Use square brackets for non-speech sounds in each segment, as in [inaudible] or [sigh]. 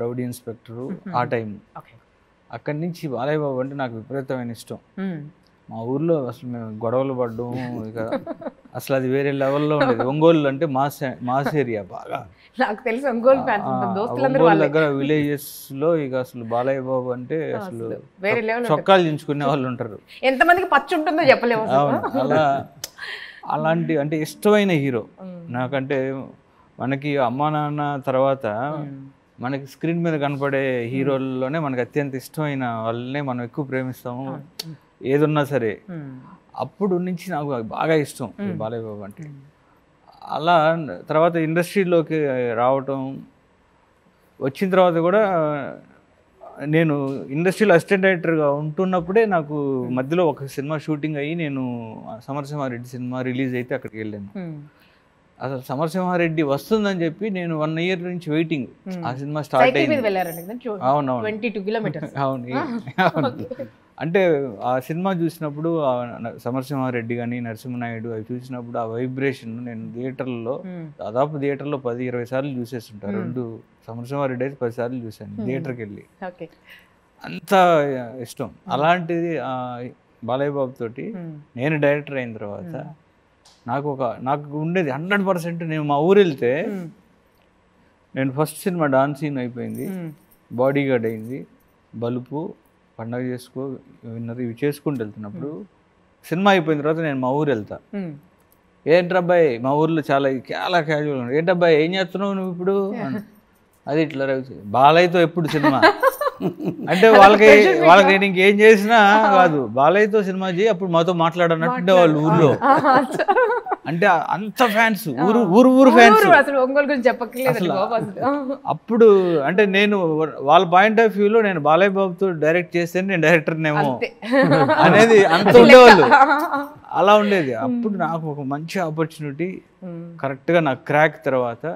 Rowdy inspector ఆ time. అక్కడి నుంచి బాలయ్య బాబు అంటే నాకు విపరీతమైన ఇష్టం. మా ఊర్లో అసలు మేము గొడవలు పడ్డం ఇక అసలు అది వేరే లెవెల్లో ఉండేది. ఒంగోలు అంటే మాస్ మాస్ ఏరియా బాగా. నాకు తెలిసి ఒంగోలు దగ్గర విలేజెస్లో ఇక అసలు బాలయ్య బాబు అంటే అసలు అసలు వేరే లెవెల్ చొక్కాలు దించుకునే వాళ్ళు ఉంటారు. ఎంతమందికి పచ్చి ఉంటుందో చెప్పలేము అలా అలాంటి అంటే ఇష్టమైన హీరో. నాకంటే మనకి అమ్మా నాన్న తర్వాత. మనకి స్క్రీన్ మీద కనపడే హీరోల్లోనే మనకి అత్యంత ఇష్టమైన వాళ్ళనే మనం ఎక్కువ ప్రేమిస్తాము. ఏదున్నా సరే. అప్పుడు నుంచి నాకు బాగా ఇష్టం బాలయ్య బాబు అంటే. అలా తర్వాత ఇండస్ట్రీలోకి రావటం వచ్చిన తర్వాత కూడా నేను ఇండస్ట్రీలో అసిస్టెంట్ డైరెక్టర్గా ఉంటున్నప్పుడే నాకు మధ్యలో ఒక సినిమా షూటింగ్ అయ్యి నేను సమరసింహారెడ్డి సినిమా రిలీజ్ అయితే అక్కడికి వెళ్ళాను. అసలు సమరసింహారెడ్డి వస్తుందని చెప్పి నేను వన్ ఇయర్ నుంచి వెయిటింగ్ ఆ సినిమా స్టార్ట్ అయింది. అవునవును. [laughs] అవును. అంటే ఆ సినిమా చూసినప్పుడు సమరసింహారెడ్డి కానీ నరసింహనాయుడు అవి చూసినప్పుడు ఆ వైబ్రేషన్ నేను థియేటర్లో దాదాపు థియేటర్లో పది ఇరవై సార్లు చూసేస్తుంటాను రెండు సమరసింహారెడ్డి అయితే పది సార్లు చూశాను థియేటర్కి వెళ్ళి. అంత ఇష్టం. అలాంటిది ఆ బాలయ్య బాబు తోటి నేను డైరెక్టర్ అయిన తర్వాత నాకు ఒక నాకు ఉండేది హండ్రెడ్ పర్సెంట్ నేను మా ఊరు వెళ్తే నేను ఫస్ట్ సినిమా డాన్స్ సీన్ అయిపోయింది. బాడీ గార్డ్ అయింది. బలుపు పండగ చేసుకో విన్నర్ ఇవి చేసుకుంటూ వెళ్తున్నప్పుడు సినిమా అయిపోయిన తర్వాత నేను మా ఊరు వెళ్తా. ఏంట్రబ్బాయి మా ఊర్లో చాలా చాలా క్యాజువల్ ఏంటబ్బాయి ఏం చేస్తున్నావు నువ్వు ఇప్పుడు. అది ఇట్లా బాలయ్యతో ఎప్పుడు సినిమా? [laughs] అంటే వాళ్ళకి వాళ్ళకి నేను ఇంకేం చేసినా కాదు. బాలయ్యతో సినిమా చేయి అప్పుడు మాతో మాట్లాడనట్టు వాళ్ళు ఊర్లో. అంటే అంత ఫ్యాన్స్ ఊరు ఊరు ఊరు ఫ్యాన్స్ అసలు అప్పుడు అంటే నేను వాళ్ళ పాయింట్ ఆఫ్ వ్యూలో నేను బాలయ్య బాబుతో డైరెక్ట్ చేస్తే నేను డైరెక్టర్నేమో. అనేది అంత ఉండేవాళ్ళు. అలా ఉండేది. అప్పుడు నాకు ఒక మంచి ఆపర్చునిటీ. కరెక్ట్గా నాకు క్రాక్ తర్వాత.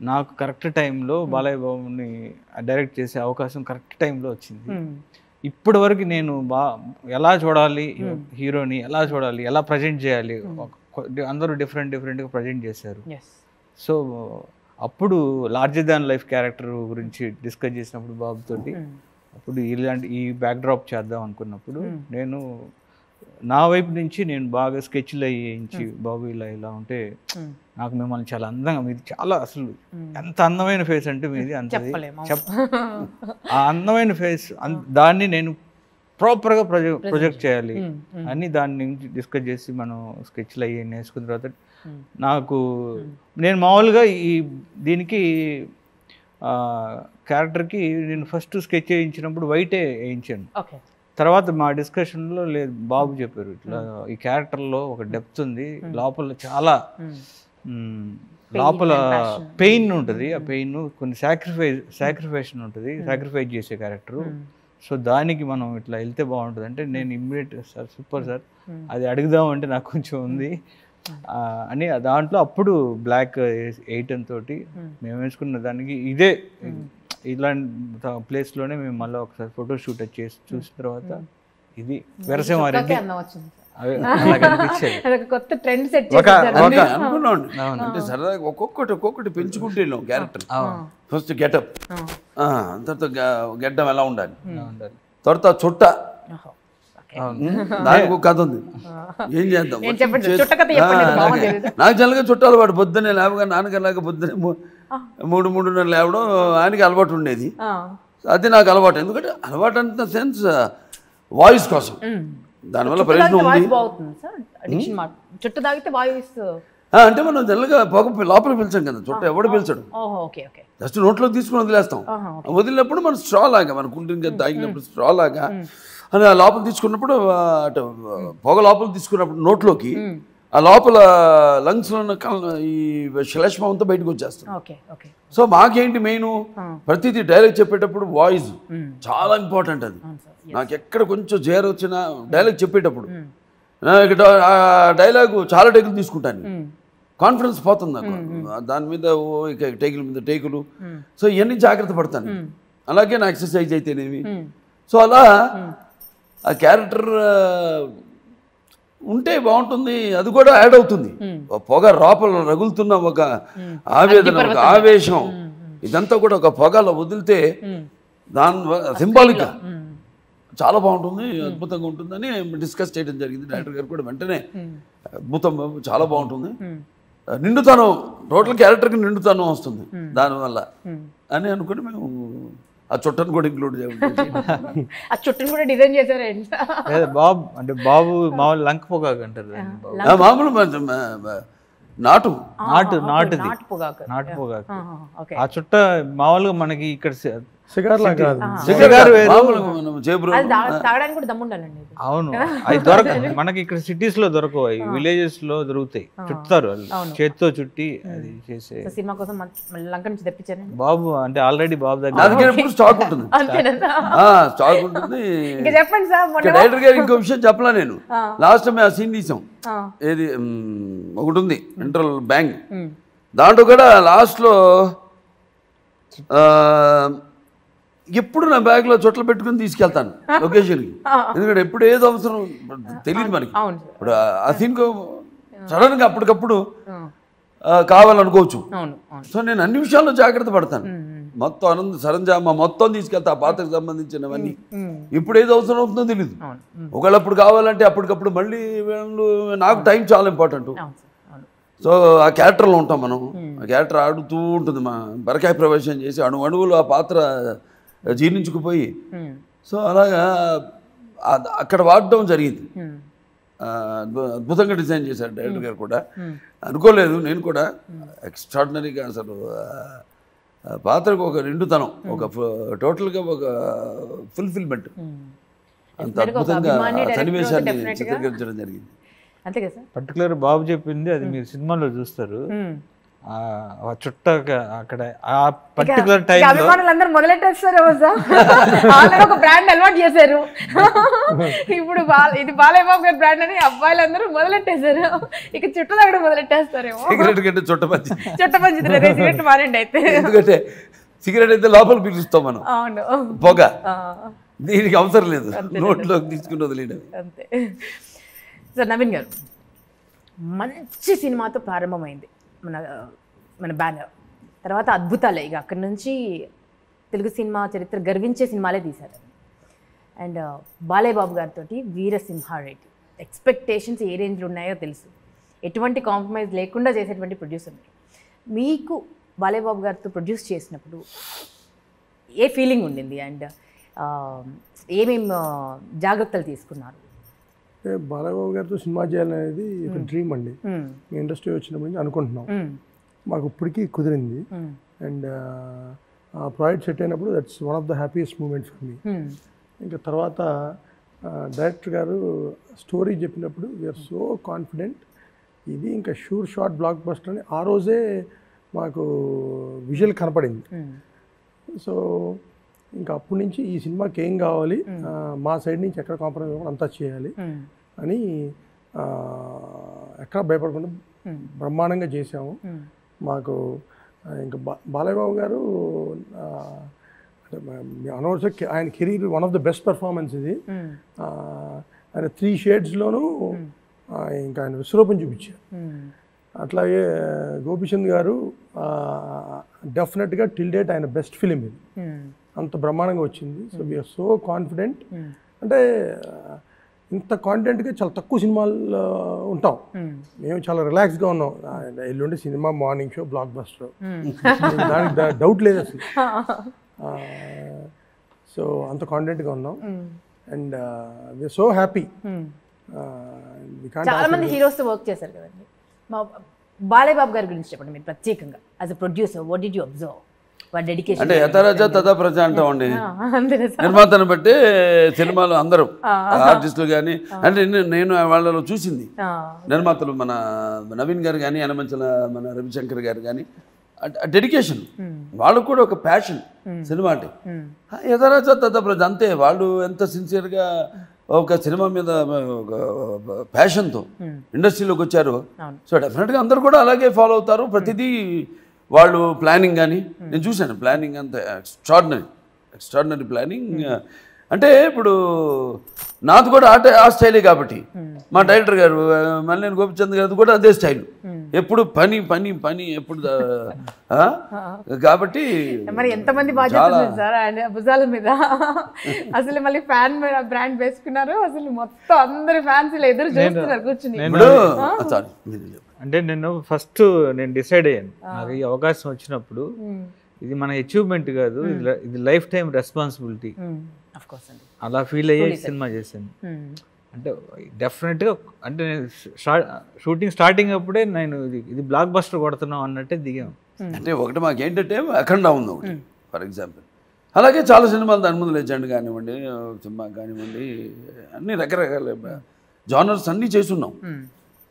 నాకు కరెక్ట్ టైంలో బాలయ్య బాబుని డైరెక్ట్ చేసే అవకాశం కరెక్ట్ టైంలో వచ్చింది మ్మ్. ఇప్పటి వరకు నేను బా ఎలా చూడాలి హీరోని ఎలా చూడాలి ఎలా ప్రజెంట్ చేయాలి అందరూ డిఫరెంట్ డిఫరెంట్గా ప్రజెంట్ చేశారు. సో అప్పుడు లార్జర్ దాన్ లైఫ్ క్యారెక్టర్ గురించి డిస్కస్ చేసినప్పుడు బాబుతోటి. అప్పుడు ఇలాంటి ఈ బ్యాక్ డ్రాప్ చేద్దాం అనుకున్నప్పుడు నేను నా వైపు నుంచి నేను బాగా స్కెచ్లు వేయించి బాబు ఇలా ఇలా ఉంటే. నాకు మిమ్మల్ని చాలా అందంగా మీది చాలా అసలు ఎంత అందమైన ఫేస్ అంటే మీది. చెప్ ఆ అందమైన ఫేస్ దాన్ని నేను ప్రాపర్గా ప్రొజెక్ట్ ప్రొజెక్ట్ చేయాలి. అని దాని నుంచి డిస్కస్ చేసి మనం స్కెచ్లు అయ్యి నేర్చుకున్న తర్వాత. నాకు నేను మామూలుగా ఈ దీనికి క్యారెక్టర్కి నేను ఫస్ట్ స్కెచ్ వేయించినప్పుడు వైటే వేయించాను. తర్వాత మా డిస్కషన్లో లేదు బాబు చెప్పారు ఇట్లా ఈ క్యారెక్టర్లో ఒక డెప్త్ ఉంది లోపల చాలా లోపల పెయిన్ ఉంటుంది. ఆ పెయిన్ కొన్ని సాక్రిఫైస్ సాక్రిఫైషన్ ఉంటుంది. సాక్రిఫైస్ చేసే క్యారెక్టర్ సో దానికి మనం ఇట్లా వెళ్తే బాగుంటుంది అంటే నేను ఇమ్మీడియట్ సార్ సూపర్ సార్. అది అడుగుదాం అంటే నాకు కొంచెం ఉంది. అని దాంట్లో అప్పుడు బ్లాక్ ఎయిట్ తోటి మేము. వేసుకున్న దానికి ఇదే ఇలాంటి ప్లేస్లోనే మేము మళ్ళీ ఒకసారి ఫోటో షూట్ చేసి చూసిన తర్వాత ఇది వెరసేమారెడ్డి ఓకే కొత్త ట్రెండ్ సెట్ అనుకున్నాం అంటే సరదాగా ఒక్కొక్కటి ఒక్కొక్కటి పెంచుకుంటూ వెళ్ళాం క్యారెక్టర్. ఫస్ట్ గెటప్ ఆ. తర్వాత గెడ్డం ఎలా ఉండాలి? తర్వాత చుట్ట. దానికి ఒక కథ ఉంది. ఏం చేద్దాం? నాకు- నాకు జనరల్గా చుట్టాలు వాడు పొద్దున్నే లేవగా నాన్నగారిలాగా పొద్దున్నే మూ- మూడు మూడున్నర లేవడం ఆయనకి అలవాటు ఉండేది. అది నాకు అలవాటు. ఎందుకంటే అలవాటు అంత సెన్స్ వాయిస్ కోసం. మ్మ్. దానివల్ల ప్రయోజనం ఉంది. చుట్టు తాగితే వాయిస్ ఆ, అంటే మనం జనరల్గా పొగ లోపల పిలిచాం కదా చుట్ట ఎవడు పిలిచాడు. జస్ట్ నోట్లో తీసుకుని వదిలేస్తాం. వదిలినప్పుడు మనం స్ట్రా లాగా మన కుంటిని తాగినప్పుడు స్ట్రా లాగా అని ఆ లోపల తీసుకున్నప్పుడు అటు పొగ లోపల తీసుకున్నప్పుడు నోట్లోకి ఆ లోపల లంగ్స్లో ఉన్న కల- ఈ శ్లేష్మం అంతా బయటకు వచ్చేస్తుంది. ఓకే సో మాకేంటి మెయిన్? ప్రతిదీ డైలాగ్ చెప్పేటప్పుడు వాయిస్. చాలా ఇంపార్టెంట్ అది. నాకు ఎక్కడ కొంచెం జేర్ వచ్చినా డైలాగ్ చెప్పేటప్పుడు ఆ డైలాగ్ చాలా టేకులు తీసుకుంటాను కాన్ఫిడెన్స్ పోతుంది నాకు. దాని మీద ఇక టేకుల మీద టేకులు. సో ఇవన్నీ జాగ్రత్త పడతాను అలాగే నా ఎక్సర్సైజ్ అయితేనేమి. సో అలా ఆ క్యారెక్టర్ ఉంటే బాగుంటుంది అది కూడా యాడ్ అవుతుంది. ఒక పొగ లోపల రగులుతున్న ఒక ఆవేదన ఒక ఆవేశం. ఇదంతా కూడా ఒక పొగలో వదిలితే దాని సింబాలిక్గా. చాలా బాగుంటుంది అద్భుతంగా ఉంటుందని డిస్కస్ చేయడం జరిగింది. డైరెక్టర్ గారు కూడా వెంటనే అద్భుతం చాలా బాగుంటుంది. నిండుతనం టోటల్ క్యారెక్టర్కి నిండుతనం వస్తుంది దానివల్ల. అని అనుకుని మేము ఆ చుట్టను కూడా ఇంక్లూడ్ చేయాలి. ఆ చుట్టూని కూడా డిజైన్ చేశారండి లేదా బాబు అంటే బాబు మామూలు లంక పొగాకు అంటారు మామూలు నాటు. నాటు నాటుది. నాటు పొగాకు. నాటు పొగాకు. ఆ చుట్ట మామూలుగా మనకి ఇక్కడ లా కాదు. అది తాగడానికి కూడా. అవును. [laughs] అవి దొరక మనకి ఇక్కడ సిటీస్లో దొరకవు. అవి విలేజెస్లో దొరుకుతాయి. వాళ్ళు చేత్తో చుట్టి అది చేసే సినిమా కోసం లంక నుంచి బాబు అంటే ఆల్రెడీ బాబు దగ్గర స్టాక్ ఉంటుంది. స్టాక్ ఉంటుంది. ఇంకా చెప్పండి సార్ ఇక్కడ మొన్న డైరెక్టర్ గారు ఇంకో విషయం చెప్పలా నేను. లాస్ట్ టైం ఆ సీన్ తీసాం. ఆ. ఏది ఒకటి ఉంది ఇంటర్వల్ బ్యాంక్. దాంట్లో కూడా లాస్ట్లో ఎప్పుడు నా బ్యాగ్లో చొట్లు పెట్టుకుని తీసుకెళ్తాను [laughs] లొకేషన్కి. ఎందుకంటే ఎప్పుడు ఏది అవసరం తెలియదు మనకి. ఇప్పుడు ఆ- ఆ. సీన్కు సడన్గా అప్పటికప్పుడు కావాలనుకోవచ్చు. సో నేను అన్ని విషయాల్లో జాగ్రత్త పడతాను. మొత్తం ఆనంద సరంజామా మొత్తం తీసుకెళ్తా ఆ పాత్రకు సంబంధించినవన్నీ. ఇప్పుడు ఏది అవసరం అవుతుందో తెలియదు ఒకవేళ అప్పుడు కావాలంటే అప్పటికప్పుడు మళ్ళీ వీళ్ళు నాకు టైం చాలా ఇంపార్టెంట్. సో ఆ క్యారెక్టర్లో ఉంటాం మనం. ఆ క్యారెక్టర్ ఆడుతూ ఉంటుంది మా బరకాయ ప్రవేశం చేసి అణు అణువులు ఆ పాత్ర జీర్ణించుకుపోయి. సో అలాగా అక్కడ వాడడం జరిగింది. అద్భుతంగా డిజైన్ చేశారు డైరెక్టర్ గారు కూడా. అనుకోలేదు నేను కూడా ఎక్స్ట్రాడినరీగా అసలు పాత్రకు ఒక నిండుతనం ఒక టోటల్గా ఒక ఫుల్ఫిల్మెంట్. అంత అద్భుతంగా సన్నివేశాన్ని చిత్రీకరించడం జరిగింది. అంతే కదా సార్? పర్టికులర్ బాబు చెప్పింది అది మీరు సినిమాలో చూస్తారు. ఉమ్. ఆ ఆ చుట్ట క- అక్కడ ఆ పర్టికులర్ ఆల్రెడీ ఒక బ్రాండ్ అలవాటు చేశారు. ఇప్పుడు బాల ఇది బాలయ్య బాబు గారి బ్రాండ్ అని అబ్బాయిలు అందరూ మొదలెట్టేశారు. ఇక చుట్టూ దగ్గర మొదలెట్టేస్తారేమో. సిగరెట్ కంటే సిగరెట్ మారండి అయితే ఎందుకంటే సిగరెట్ అయితే లోపల పీలుస్తాం మనం. అవును. పొగ. దీనికి అవసరం లేదు. నోట్లోకి తీసుకుని వదిలేయడం. అంతే. సార్ నవీన్ గారు మంచి సినిమాతో ప్రారంభమైంది. మన మన బ్యానర్ తర్వాత అద్భుతాలే. ఇక అక్కడి నుంచి తెలుగు సినిమా చరిత్ర గర్వించే సినిమాలే తీశారు. అండ్ uh, బాలయ్య బాబు గారితో వీరసింహారెడ్డి ఎక్స్పెక్టేషన్స్ ఏ రేంజ్లో ఉన్నాయో తెలుసు. ఎటువంటి కాంప్రమైజ్ లేకుండా చేసేటువంటి ప్రొడ్యూసర్ మీకు బాలయ్య బాబు గారితో ప్రొడ్యూస్ చేసినప్పుడు ఏ ఫీలింగ్ ఉండింది? అండ్ uh, ఏమేం uh, జాగ్రత్తలు తీసుకున్నారు? బాలబాబు గారితో సినిమా చేయాలనేది ఒక డ్రీమ్ అండి ఇండస్ట్రీ వచ్చినప్పటి నుంచి అనుకుంటున్నాం. మాకు ఇప్పటికీ కుదిరింది. అండ్ ఆ ప్రాజెక్ట్ సెట్ అయినప్పుడు that's one of the happiest moments for me. ఇంకా తర్వాత డైరెక్టర్ గారు స్టోరీ చెప్పినప్పుడు వీఆర్ సో కాన్ఫిడెంట్ ఇది ఇంకా షూర్ షార్ట్ బ్లాక్ బస్టర్ అని ఆ రోజే మాకు విజువల్ కనపడింది. సో ఇంకా అప్పటి నుంచి ఈ సినిమాకి ఏం కావాలి? మా సైడ్ నుంచి ఎక్కడ కాంప్రమైజ్ అవ్వకుండా అంతా చేయాలి. అని ఎక్కడ భయపడకుండా బ్రహ్మాండంగా చేసాము. మాకు ఇంకా బా బాలయ్య బాబు గారు అనవసర ఆయన career one of the best performance ఇది. ఆయన త్రీ షేడ్స్లోనూ ఇంకా ఆయన విశ్వరూపం చూపించారు. అట్లాగే గోపిచంద్ గారు డెఫినెట్గా టిల్ డేట్ ఆయన బెస్ట్ ఫిలిం ఇది. అంత బ్రహ్మాండంగా వచ్చింది. So we are so confident. అంటే ఇంత కాన్ఫిడెంట్గా చాలా తక్కువ సినిమాల్లో ఉంటాం. మ్మ్. మేము చాలా రిలాక్స్గా ఉన్నాం. ఎల్లుండి cinema morning show blockbuster మ్మ్. దానికి డౌట్ లేదు అసలు. [laughs] సో అంత కాన్ఫిడెంట్గా ఉన్నాం. అండ్ వీఆర్ సో హ్యాపీ చాలా మంది హీరోస్తో వర్క్ చేశారు కదండి. మా బాలయ్య బాబు గారి గురించి చెప్పండి మీరు ప్రత్యేకంగా. As a producer what did you observe dedication అంటే యథారాజ తథా ప్రజ అంతేనా సార్. నిర్మాతను బట్టి సినిమాలు అందరూ ఆర్టిస్టులు కానీ అంటే నేను- వాళ్ళలో చూసింది. నిర్మాతలు మన నవీన్ గారు కానీ అనమంచల మన రవిశంకర్ గారు కానీ డెడికేషన్ వాళ్ళకు కూడా ఒక ప్యాషన్ సినిమా అంటే. యథారాజ తథా ప్రజ అంతే. వాళ్ళు ఎంత సిన్సియర్గా ఒక సినిమా మీద ఒక ప్యాషన్తో ఇండస్ట్రీలోకి వచ్చారు. సో డెఫినెట్గా అందరూ కూడా అలాగే ఫాలో అవుతారు. ప్రతిదీ వాళ్ళు ప్లానింగ్ కానీ నేను చూశాను ప్లానింగ్ అంత ఎక్స్ట్రాడినరీ ఎక్స్ట్రాడినరీ ప్లానింగ్ అంటే ఇప్పుడు నాది కూడా ఆ టై- ఆ స్టైలే కాబట్టి. మా డైరెక్టర్ గారు మల్లేని గోపిచంద్ గారిది కూడా అదే స్టైల్. ఎప్పుడు పని పని పని ఎప్పుడు ఆ? కాబట్టి మరి ఎంతమంది భుజాల మీద. అసలు మళ్ళీ ఫ్యాన్ బ్రాండ్ వేసుకున్నారు. అసలు మొత్తం అందరు ఫ్యాన్స్ ఎదురు చూస్తున్నారు కూర్చుని. ఇప్పుడు. అంటే నేను ఫస్ట్ నేను డిసైడ్ అయ్యాను. నాకు ఈ అవకాశం వచ్చినప్పుడు ఇది మన అచీవ్మెంట్ కాదు ఇది lifetime responsibility of course అండి. అలా ఫీల్ అయ్యే సినిమా చేశాను. అంటే డెఫినెట్గా అంటే నేను షూటింగ్ స్టార్టింగ్ అప్పుడే నేను ఇది ఇది బ్లాక్ బస్టర్ కొడుతున్నాం అన్నట్టే దిగాం అంటే ఒకటి మాకు ఏంటంటే అఖండ ఉంది ఒకటి ఫర్ ఎగ్జాంపుల్ అలాగే చాలా సినిమాలు దాని ముందు లెజెండ్ కానివ్వండి సినిమా కానివ్వండి అన్ని రకరకాల జానర్స్ అన్నీ చేసున్నాం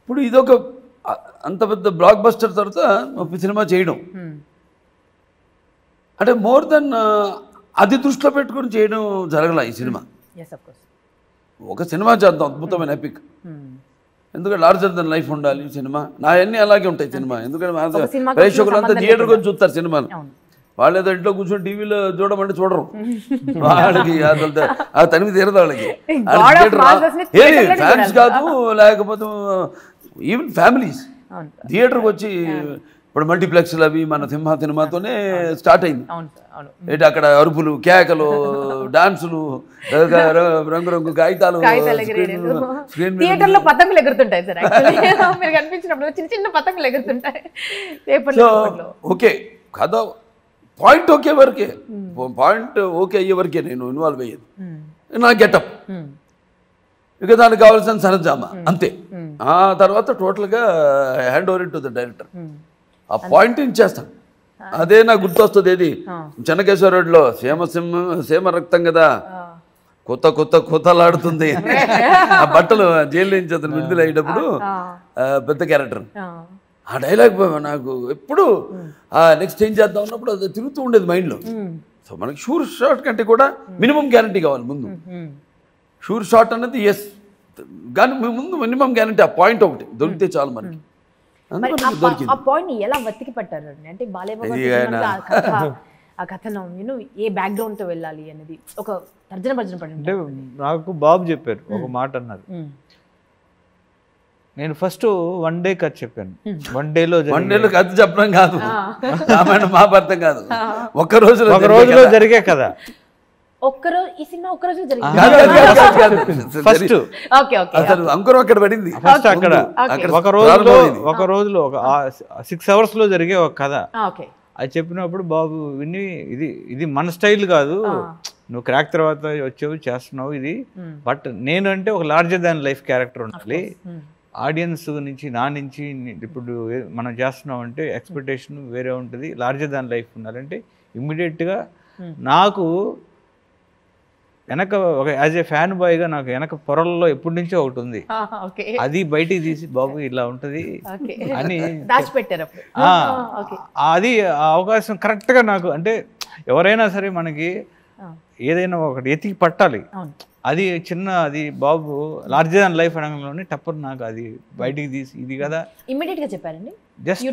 ఇప్పుడు ఇదొక అంత పెద్ద బ్లాక్ బస్టర్ తర్వాత సినిమా చేయడం. అంటే మోర్ దెన్ అది దృష్టిలో పెట్టుకొని చేయడం జరగల ఈ సినిమా. ఒక సినిమా చేద్దాం అద్భుతమైన ఎపిక్ ఎందుకంటే లార్జర్ దెన్ లైఫ్ ఉండాలి సినిమా. నా అన్నీ అలాగే ఉంటాయి సినిమా. ఎందుకంటే ప్రేక్షకులంతా సంబంధం థియేటర్కి వచ్చి చూస్తారు సినిమాలు. వాళ్ళు ఏదో ఇంట్లో కూర్చొని టీవీలో చూడమంటే చూడరు. [laughs] వాళ్ళకి అసలు ఆ తనివి తీరదు వాళ్ళకి. ఫ్యాన్స్ కాదు లేకపోతే ఈవెన్ ఫ్యామిలీస్ థియేటర్కి వచ్చి ఇప్పుడు మల్టీప్లెక్స్లు అవి మన సింహ సినిమాతోనే స్టార్ట్ అయింది. ఏంటి అక్కడ అరుపులు కేకలు డాన్సులు రంగురంగు కాగితాలు థియేటర్లో పతంగులు ఎగురుతుంటాయి సార్ [laughs] మీరు కనిపించినప్పుడు చిన్న చిన్న పతంగులు ఎగురుతుంటాయి. ఓకే కథ పాయింట్ ఓకే వరకే. పాయింట్ ఓకే అయ్యే వరకే నేను ఇన్వాల్వ్ అయ్యేది. నా గెటప్ ఇక దానికి కావాల్సిన సరజామా అంతే. ఆ తర్వాత టోటల్గా hand over to the director. ఆ పాయింట్ ఇచ్చేస్తాను అదే నాకు గుర్తొస్తుంది ఏది? చెన్నకేశ్వరరెడ్డిలో సీమ సింహ సీమ రక్తం కదా? కొత్త కొత్త కొత్తలాడుతుంది. ఆ బట్టలు జైలు నుంచి అతను విడుదల అయ్యేటప్పుడు పెద్ద క్యారెక్టర్. ఆ. డైలాగ్ నాకు ఎప్పుడు ఆ నెక్స్ట్ ఏం చేద్దాం ఉన్నప్పుడు అది తిరుగుతూ ఉండేది మైండ్లో. సో మనకి షూర్ షాట్ కంటే కూడా మినిమం గ్యారంటీ కావాలి ముందు. షూర్ షాట్ అన్నది ఎస్ కానీ మీ ముందు మినిమం గ్యారంటీ ఆ పాయింట్ ఒకటి. దొరికితే చాలు మనకి. ఆ ఆ పాయింట్ ఎలా వెతికి అంటే ఆ కథనం యూనో ఏ వెళ్ళాలి అనేది ఒక తర్జన భర్జన పడి అంటే నాకు బాబు చెప్పారు ఒక మాట అన్నారు. నేను ఫస్ట్ వన్ డే కథ చెప్పాను. వన్ డేలో వన్ డేలో కథ చెప్పడం కాదు. రామాయణం మహాభారతం కాదు. ఒక్క రోజులో ఒక రోజులో జరిగే కథ. ఒక్కరోజు ఈ సినిమా జరిగింది. ఫస్ట్ అసలు అంకురం అక్కడ పడింది. ఫస్ట్ అక్కడ అక్కడ ఒక రోజులో ప్రారంభమైంది. ఒక రోజులో ఒక సిక్స్ అవర్స్లో జరిగే ఒక కథ. ఓకే అది చెప్పినప్పుడు బాబు విని ఇది ఇది మన స్టైల్ కాదు. నువ్వు క్రాక్ తర్వాత వచ్చావు చేస్తున్నావు ఇది. బట్ నేను అంటే ఒక లార్జర్ దాన్ లైఫ్ క్యారెక్టర్ ఉండాలి. ఆడియన్స్ నుంచి నా నుంచి ఇప్పుడు మనం చేస్తున్నాం అంటే ఎక్స్పెక్టేషన్ వేరే ఉంటుంది. లార్జర్ దాన్ లైఫ్ ఉండాలంటే ఇమ్మీడియట్గా నాకు వెనక ఒక యాజ్ ఏ ఫ్యాన్ బాయ్గా నాకు వెనక పొరల్లో ఎప్పటి నుంచో ఒకటి ఉంది. అది బయటికి తీసి బాబు ఇలా ఉంటుంది అని దాచిపెట్టారు అది ఆ అవకాశం కరెక్ట్గా నాకు అంటే ఎవరైనా సరే మనకి ఏదైనా ఒకటి ఎతికి పట్టాలి. అది చిన్న అది బాబు లార్జర్ దాన్ లైఫ్ అనగానే టప్పర్ నాకు అది బయటికి తీసి ఇది కదా. ఇమ్మీడియట్గా చెప్పారండి? జస్ట్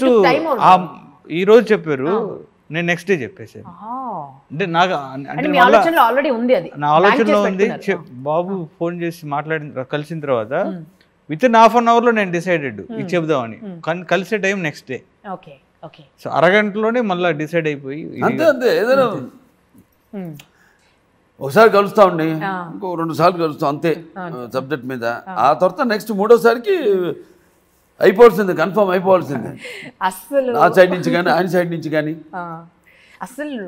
ఈ రోజు చెప్పారు. నేను నెక్స్ట్ డే చెప్పేసాను. అంటే నాకు అంటే ఆల్రెడీ ఉంది అది. నా ఆలోచనలో ఉంది. బాబు ఫోన్ చేసి మాట్లాడిన కలిసిన తర్వాత విత్ ఇన్ హాఫ్ అన్ అవర్లో నేను డిసైడెడ్ ఇది చెబుదామని. కానీ కలిసే time next day okay okay. So అరగంటలోనే మళ్ళీ డిసైడ్ అయిపోయి అంతే అంతే. ఏదైనా ఒకసారి కలుస్తా ఉండి ఇంకో రెండు సార్లు కలుస్తాం అంతే. సబ్జెక్ట్ మీద. ఆ. తర్వాత నెక్స్ట్ మూడోసారికి అయిపోవాల్సింది కన్ఫర్మ్ అయిపోవాల్సింది. అస్సలు. నా సైడ్ నుంచి కానీ ఆయన సైడ్ నుంచి కానీ. ఆ, అసలు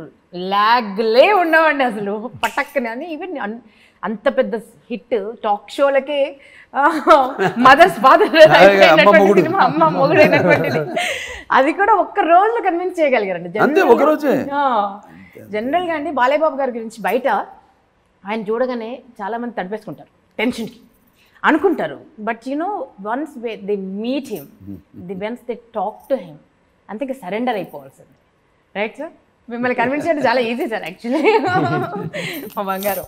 లాగ్లే ఉండవండి అసలు పటక్కని. అని ఈవెన్ అంత పెద్ద హిట్ టాక్ షోలకే మదర్స్ ఫాదర్ అమ్మ మొగుడు. అమ్మ మొగుడైనటువంటిది అది కూడా ఒక్క రోజులో కన్విన్స్ చేయగలిగారండి. అంతే ఒక రోజే. జనరల్గా అండి బాలయ్య బాబు గారి గురించి బయట ఆయన చూడగానే చాలా మంది తడిపేసుకుంటారు టెన్షన్కి అనుకుంటారు. But you know once once they meet him the once they talk to him అంతే సరెండర్ అయిపోవాల్సింది. రైట్ సార్ మిమ్మల్ని కన్విన్స్ చేయడం చాలా ఈజీ సార్ యాక్చువల్లీ మా బంగారం.